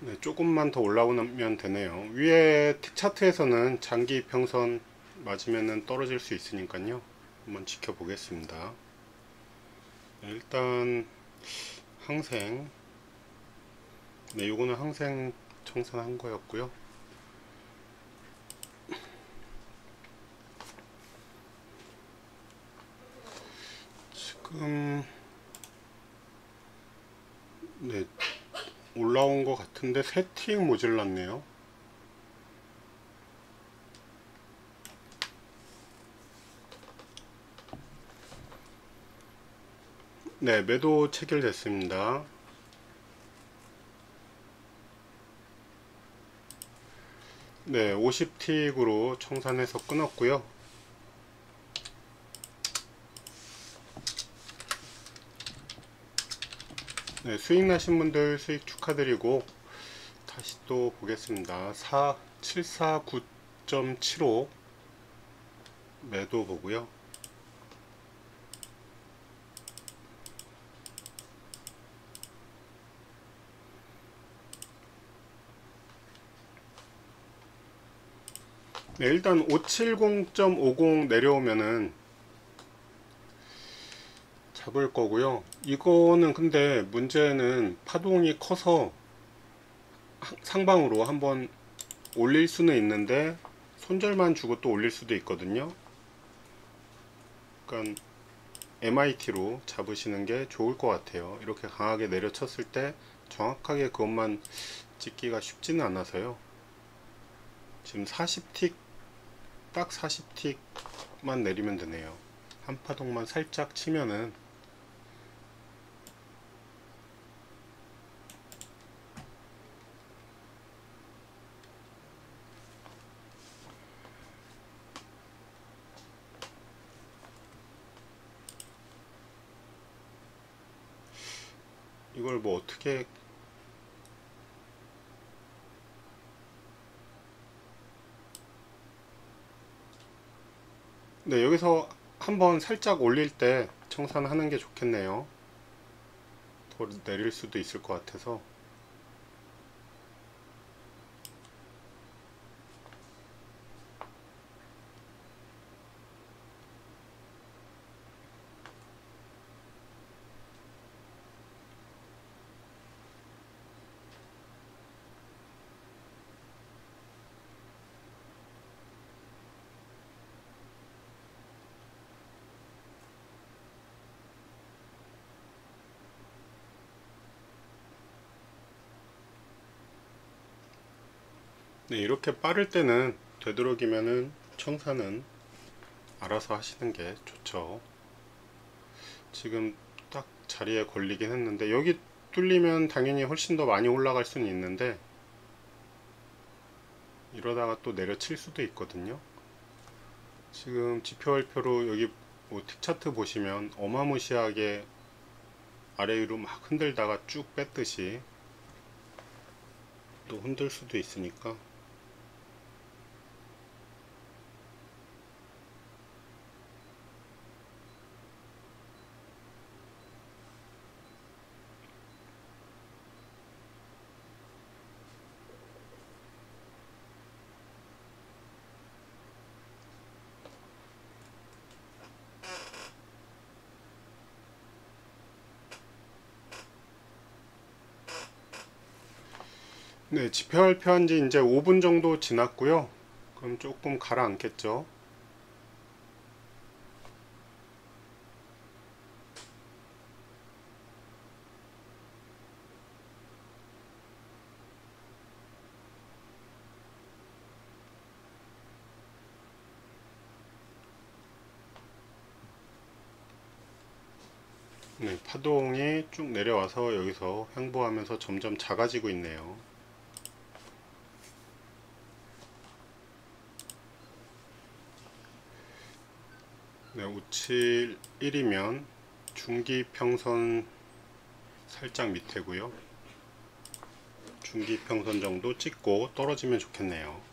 네, 조금만 더 올라오면 되네요. 위에 틱 차트에서는 장기 평선 맞으면 떨어질 수 있으니까요. 한번 지켜보겠습니다. 네, 일단 항생 네, 요거는 항생 청산한 거였고요. 지금 네 올라온 것 같은데 세팅 모질랐네요. 네, 매도 체결됐습니다. 네, 50틱으로 청산해서 끊었고요. 네, 수익 나신 분들 수익 축하드리고 다시 또 보겠습니다. 4 749.75 매도 보고요. 네, 일단 570.50 내려오면은 잡을 거고요. 이거는 근데 문제는 파동이 커서 상방으로 한번 올릴 수는 있는데 손절만 주고 또 올릴 수도 있거든요. 그러니까 MIT로 잡으시는 게 좋을 것 같아요. 이렇게 강하게 내려쳤을 때 정확하게 그것만 찍기가 쉽지는 않아서요. 지금 40틱 딱 40틱만 내리면 되네요. 한 파동만 살짝 치면은 이걸 뭐 어떻게 네 여기서 한번 살짝 올릴 때 청산하는 게 좋겠네요. 더 내릴 수도 있을 것 같아서 네, 이렇게 빠를 때는 되도록이면은 청산은 알아서 하시는 게 좋죠. 지금 딱 자리에 걸리긴 했는데 여기 뚫리면 당연히 훨씬 더 많이 올라갈 수는 있는데 이러다가 또 내려칠 수도 있거든요. 지금 지표월표로 여기 뭐 틱차트 보시면 어마무시하게 아래 위로 막 흔들다가 쭉 뺐듯이 또 흔들 수도 있으니까 네, 지표 발표한 지 이제 5분 정도 지났고요. 그럼 조금 가라앉겠죠. 네, 파동이 쭉 내려와서 여기서 횡보하면서 점점 작아지고 있네요. 네, 571이면 중기 평선 살짝 밑에고요. 중기 평선 정도 찍고 떨어지면 좋겠네요.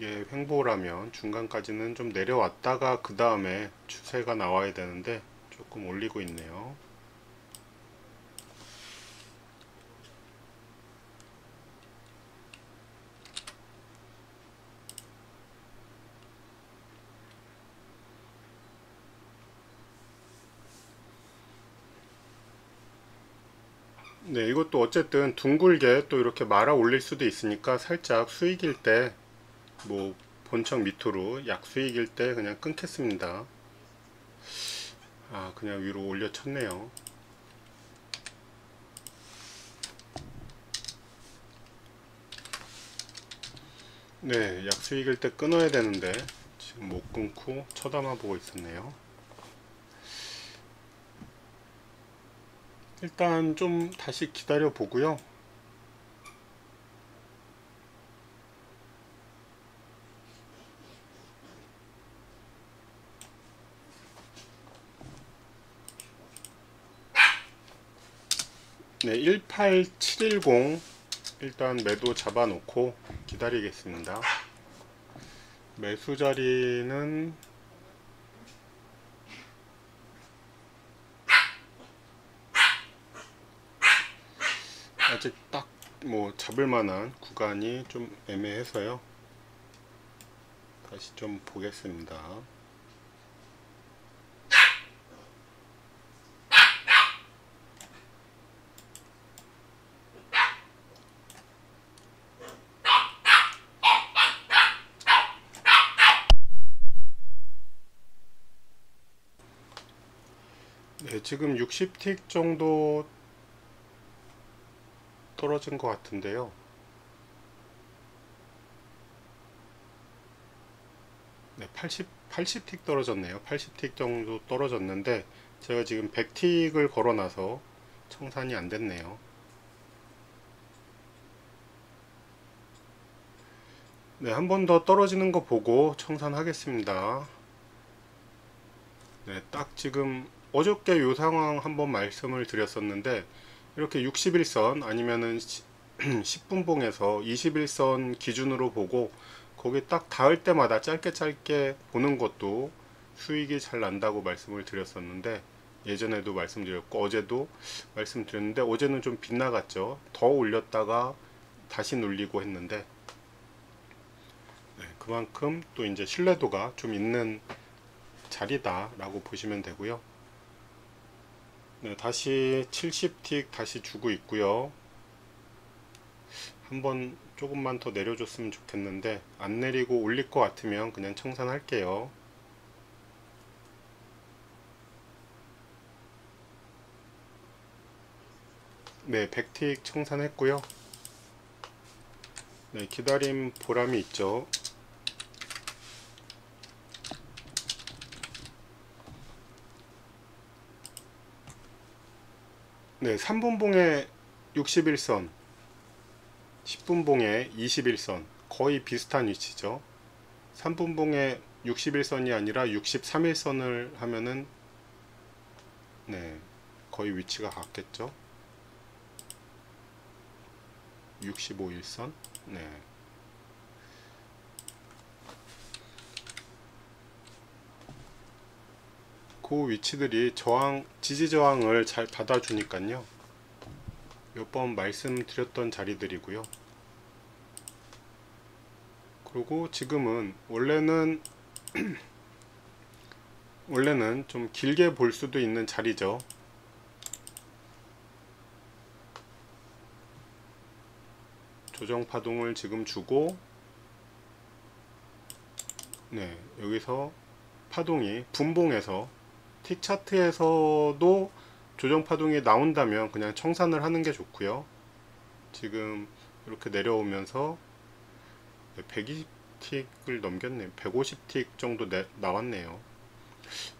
이게 횡보라면 중간까지는 좀 내려왔다가 그 다음에 추세가 나와야 되는데 조금 올리고 있네요. 네, 이것도 어쨌든 둥글게 또 이렇게 말아 올릴 수도 있으니까 살짝 수익일 때 뭐 본청 밑으로 약수익일 때 그냥 끊겠습니다. 아, 그냥 위로 올려 쳤네요. 네, 약수익일 때 끊어야 되는데 지금 못 끊고 쳐다만 보고 있었네요. 일단 좀 다시 기다려 보고요. 네, 18710 일단 매도 잡아 놓고 기다리겠습니다. 매수 자리는 아직 딱 뭐 잡을 만한 구간이 좀 애매해서요. 다시 좀 보겠습니다. 네, 지금 60틱 정도 떨어진 것 같은데요. 네, 80, 80틱 떨어졌네요. 80틱 정도 떨어졌는데 제가 지금 100틱을 걸어놔서 청산이 안 됐네요. 네, 한 번 더 떨어지는 거 보고 청산하겠습니다. 네, 딱 지금 어저께 요 상황 한번 말씀을 드렸었는데 이렇게 61선 아니면은 10분봉에서 21선 기준으로 보고 거기 딱 닿을 때마다 짧게 짧게 보는 것도 수익이 잘 난다고 말씀을 드렸었는데 예전에도 말씀드렸고 어제도 말씀드렸는데 어제는 좀 빗나갔죠. 더 올렸다가 다시 눌리고 했는데 네, 그만큼 또 이제 신뢰도가 좀 있는 자리다 라고 보시면 되고요 네, 다시 70틱 다시 주고 있고요. 한번 조금만 더 내려줬으면 좋겠는데 안 내리고 올릴 것 같으면 그냥 청산할게요. 네 100틱 청산했고요. 네 기다림 보람이 있죠 네, 3분봉에 61선, 10분봉에 21선, 거의 비슷한 위치죠. 3분봉에 61선이 아니라 63일선을 하면은 네, 거의 위치가 같겠죠. 65일선, 네. 그 위치들이 저항, 지지 저항을 잘 받아주니까요. 몇 번 말씀드렸던 자리들이고요. 그리고 지금은 원래는 원래는 좀 길게 볼 수도 있는 자리죠. 조정 파동을 지금 주고 네 여기서 파동이 분봉해서 틱 차트에서도 조정 파동이 나온다면 그냥 청산을 하는 게 좋고요. 지금 이렇게 내려오면서 120틱을 넘겼네요. 150틱 정도 내, 나왔네요.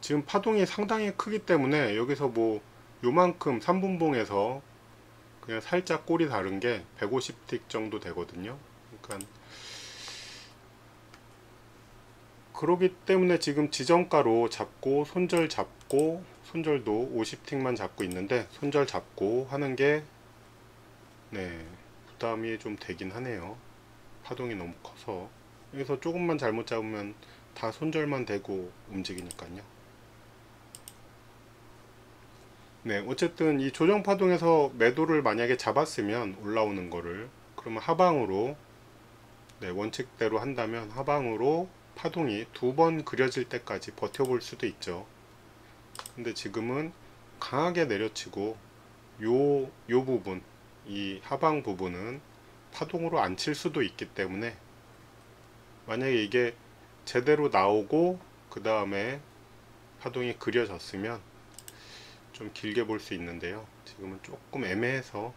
지금 파동이 상당히 크기 때문에 여기서 뭐 요만큼 3분봉에서 그냥 살짝 꼴이 다른 게 150틱 정도 되거든요. 그러니까 그러기 때문에 지금 지정가로 잡고 손절 잡고 손절도 50틱만 잡고 있는데 손절 잡고 하는 게 네, 부담이 좀 되긴 하네요. 파동이 너무 커서 여기서 조금만 잘못 잡으면 다 손절만 되고 움직이니까요. 네, 어쨌든 이 조정 파동에서 매도를 만약에 잡았으면 올라오는 거를 그러면 하방으로 네, 원칙대로 한다면 하방으로 파동이 두 번 그려질 때까지 버텨볼 수도 있죠. 근데 지금은 강하게 내려치고 요, 요 부분, 이 하방 부분은 파동으로 안 칠 수도 있기 때문에 만약에 이게 제대로 나오고 그 다음에 파동이 그려졌으면 좀 길게 볼 수 있는데요. 지금은 조금 애매해서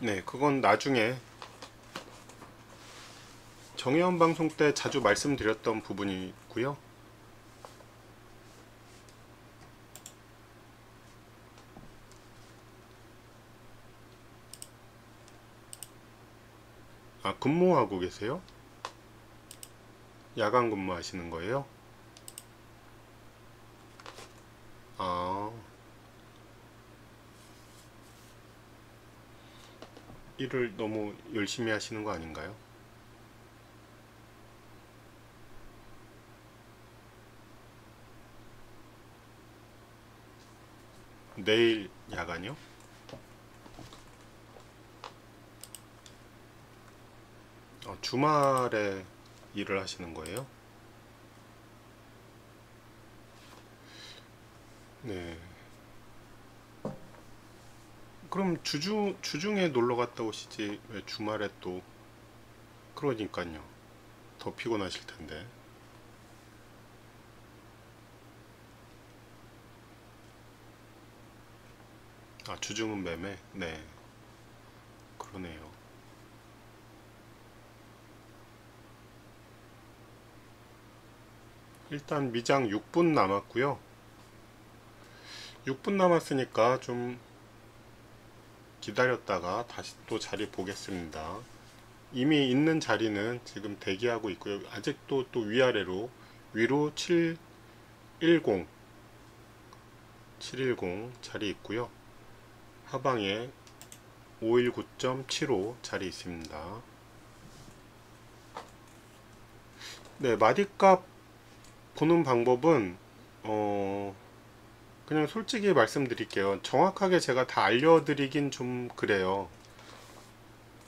네, 그건 나중에 정혜원 방송 때 자주 말씀드렸던 부분이고요. 아, 근무하고 계세요? 야간 근무하시는 거예요? 아. 일을 너무 열심히 하시는 거 아닌가요? 내일 야간이요? 어, 주말에 일을 하시는 거예요? 네. 그럼 주중, 주중에 놀러 갔다 오시지 왜 주말에 또 그러니까요. 더 피곤하실 텐데. 아, 주중은 매매? 네. 그러네요. 일단 미장 6분 남았고요. 6분 남았으니까 좀 기다렸다가 다시 또 자리 보겠습니다. 이미 있는 자리는 지금 대기하고 있고요. 아직도 또 위아래로 위로 710 710 자리 있고요. 하방에 519.75 자리 있습니다. 네, 마디값 보는 방법은 어 그냥 솔직히 말씀드릴게요. 정확하게 제가 다 알려드리긴 좀 그래요.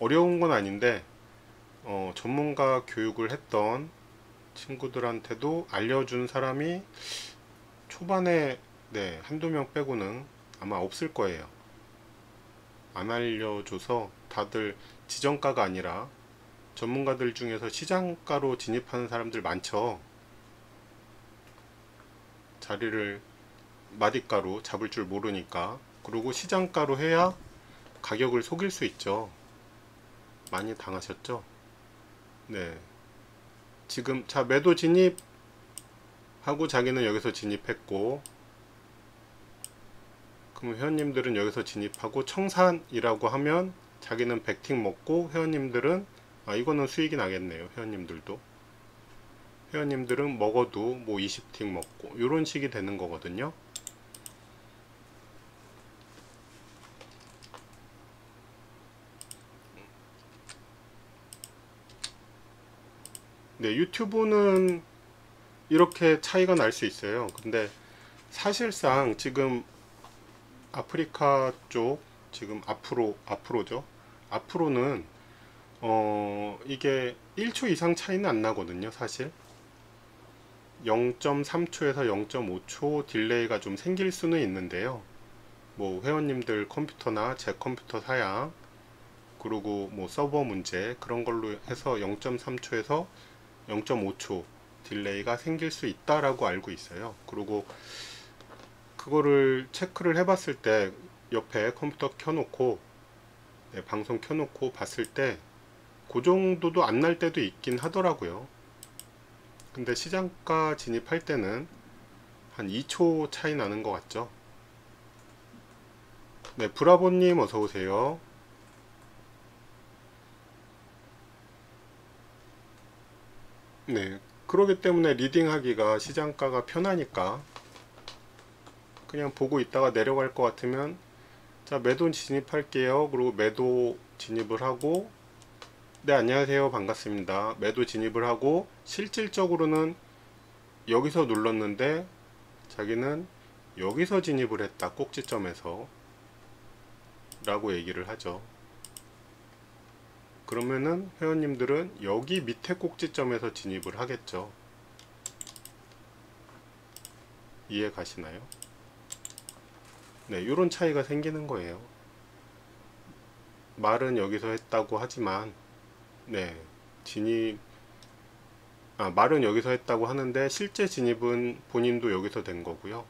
어려운 건 아닌데 어, 전문가 교육을 했던 친구들한테도 알려준 사람이 초반에 네, 한두 명 빼고는 아마 없을 거예요. 안 알려줘서 다들 지정가가 아니라 전문가들 중에서 시장가로 진입하는 사람들 많죠. 자리를 마디가로 잡을 줄 모르니까 그리고 시장가로 해야 가격을 속일 수 있죠. 많이 당하셨죠? 네. 지금 자 매도 진입 하고 자기는 여기서 진입했고 그럼 회원님들은 여기서 진입하고 청산이라고 하면 자기는 100틱 먹고 회원님들은 아 이거는 수익이 나겠네요. 회원님들도 회원님들은 먹어도 뭐 20틱 먹고 이런 식이 되는 거거든요. 네, 유튜브는 이렇게 차이가 날 수 있어요. 근데 사실상 지금 아프리카 쪽 지금 앞으로 앞으로죠. 앞으로는 어 이게 1초 이상 차이는 안 나거든요, 사실. 0.3초에서 0.5초 delay가 좀 생길 수는 있는데요. 뭐 회원님들 컴퓨터나 제 컴퓨터 사양 그리고 뭐 서버 문제 그런 걸로 해서 0.3초에서 0.5초 딜레이가 생길 수 있다라고 알고 있어요. 그리고 그거를 체크를 해봤을 때 옆에 컴퓨터 켜놓고 네, 방송 켜놓고 봤을 때 그 정도도 안 날 때도 있긴 하더라고요. 근데 시장가 진입할 때는 한 2초 차이 나는 것 같죠. 네, 브라보님 어서오세요. 네, 그러기 때문에 리딩하기가 시장가가 편하니까 그냥 보고 있다가 내려갈 것 같으면 자 매도 진입할게요. 그리고 매도 진입을 하고 네, 안녕하세요. 반갑습니다. 매도 진입을 하고 실질적으로는 여기서 눌렀는데 자기는 여기서 진입을 했다. 꼭지점에서 라고 얘기를 하죠. 그러면은 회원님들은 여기 밑에 꼭지점에서 진입을 하겠죠. 이해 가시나요? 네, 이런 차이가 생기는 거예요. 말은 여기서 했다고 하지만 네, 진입 아, 말은 여기서 했다고 하는데 실제 진입은 본인도 여기서 된 거고요.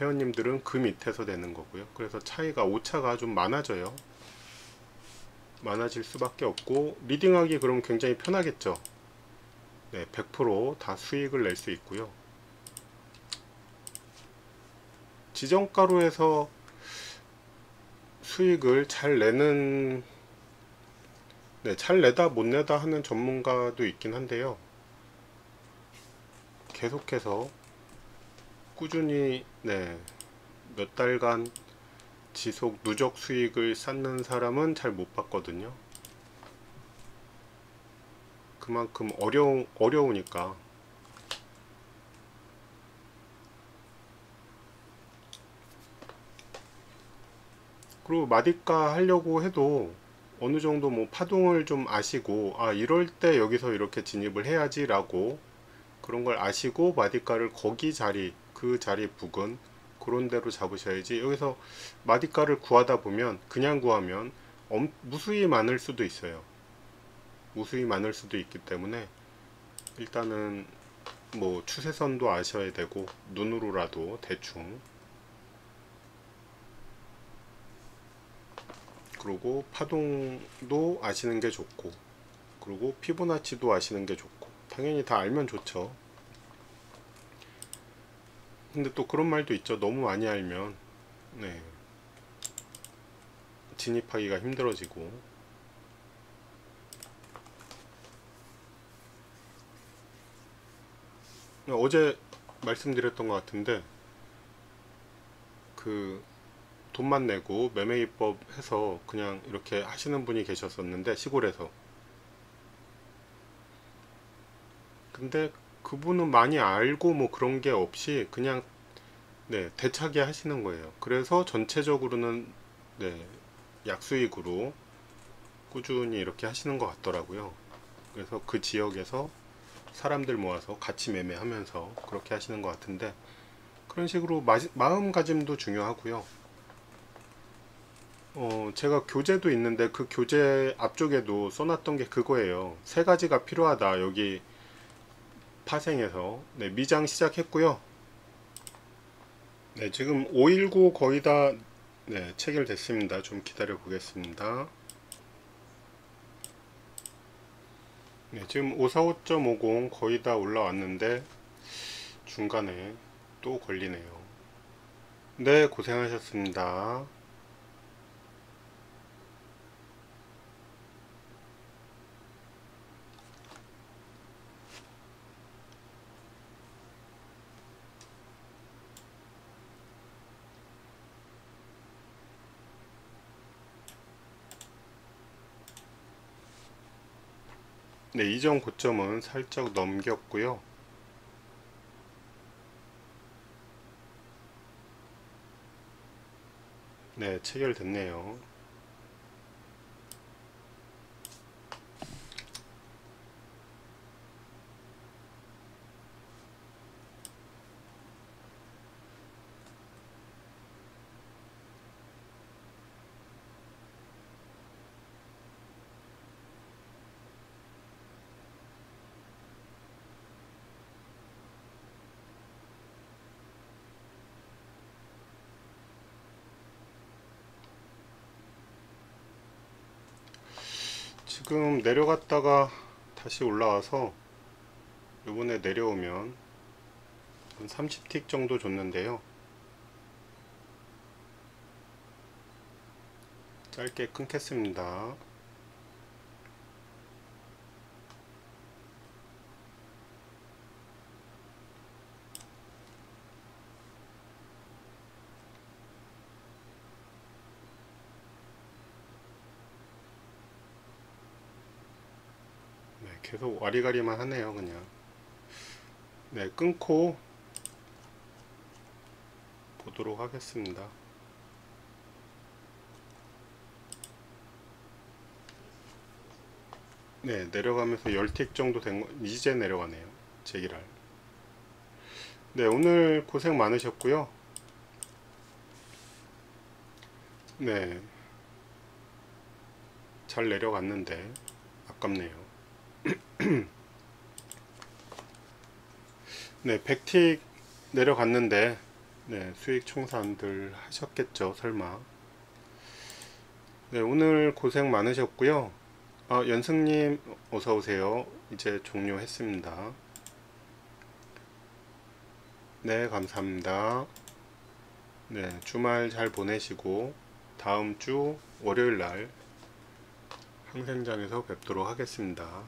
회원님들은 그 밑에서 되는 거고요. 그래서 차이가 오차가 좀 많아져요. 많아질 수밖에 없고 리딩하기 그럼 굉장히 편하겠죠. 네, 100%다 수익을 낼 수 있고요. 지정가로에서 수익을 잘 내는 네, 잘 내다 못 내다 하는 전문가도 있긴 한데요. 계속해서 꾸준히 네, 몇 달간 지속 누적 수익을 쌓는 사람은 잘 못 봤거든요. 그만큼 어려우, 어려우니까. 그리고 마디가 하려고 해도 어느 정도 뭐 파동을 좀 아시고 아 이럴 때 여기서 이렇게 진입을 해야지 라고 그런 걸 아시고 마디가를 거기 자리 그 자리 부근 그런 대로 잡으셔야지. 여기서 마디가를 구하다 보면 그냥 구하면 엄, 무수히 많을 수도 있어요. 무수히 많을 수도 있기 때문에 일단은 뭐 추세선도 아셔야 되고 눈으로라도 대충 그리고 파동도 아시는 게 좋고 그리고 피보나치도 아시는 게 좋고 당연히 다 알면 좋죠. 근데 또 그런 말도 있죠. 너무 많이 알면 네 진입하기가 힘들어지고. 어제 말씀드렸던 것 같은데 그 돈만 내고 매매입법 해서 그냥 이렇게 하시는 분이 계셨었는데 시골에서. 근데 그분은 많이 알고 뭐 그런 게 없이 그냥 네 대차게 하시는 거예요. 그래서 전체적으로는 네 약수익으로 꾸준히 이렇게 하시는 것 같더라고요. 그래서 그 지역에서 사람들 모아서 같이 매매하면서 그렇게 하시는 것 같은데 그런 식으로 마음가짐도 중요하고요 어, 제가 교재도 있는데 그 교재 앞쪽에도 써놨던 게 그거예요. 세 가지가 필요하다. 여기 파생해서 네, 미장 시작했고요. 네, 지금 519 거의 다 네, 체결됐습니다. 좀 기다려 보겠습니다. 네, 지금 545.50 거의 다 올라왔는데 중간에 또 걸리네요. 네, 고생하셨습니다. 네, 이전 고점은 살짝 넘겼고요. 네, 체결됐네요. 지금 내려갔다가 다시 올라와서 이번에 내려오면 한 30틱 정도 줬는데요. 짧게 끊겠습니다 계속 와리가리만 하네요 그냥. 네 끊고 보도록 하겠습니다. 네 내려가면서 10틱 정도 된 거 이제 내려가네요 제기랄. 네 오늘 고생 많으셨고요. 네. 잘 내려갔는데 아깝네요 네 100틱 내려갔는데 네 수익 청산들 하셨겠죠 설마. 네 오늘 고생 많으셨고요. 아, 연승님 어서 오세요. 이제 종료했습니다. 네 감사합니다. 네 주말 잘 보내시고 다음 주 월요일 날 항생장에서 뵙도록 하겠습니다